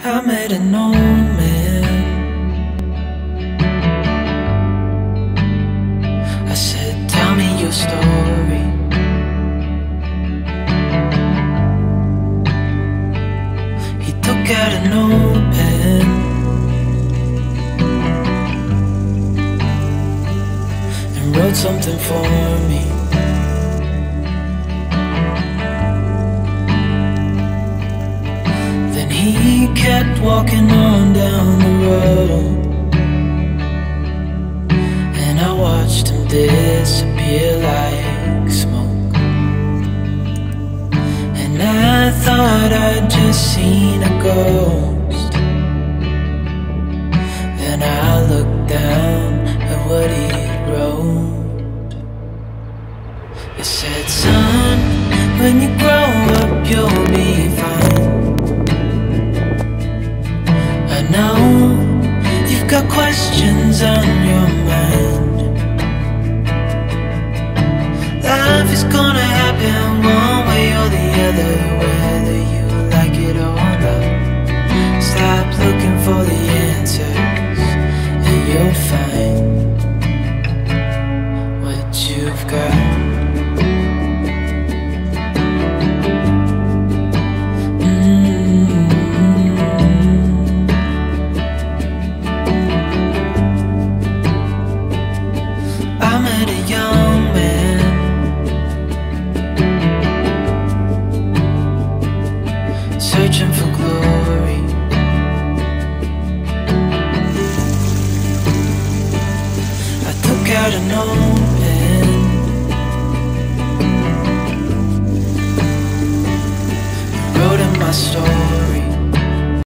I met an old man. I said, Tell me your story. He took out a notepad and wrote something for me. Kept walking on down the road. And I watched him disappear like smoke. And I thought I'd just seen a ghost. Then I looked down at what he wrote. It said, Son, when you got questions on your mind. Life is gonna happen one way or the other, whether you like it or not. Stop looking for the answers, and you'll find what you've got. Searching for glory. I took out an old pen and wrote in my story.